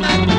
Mama.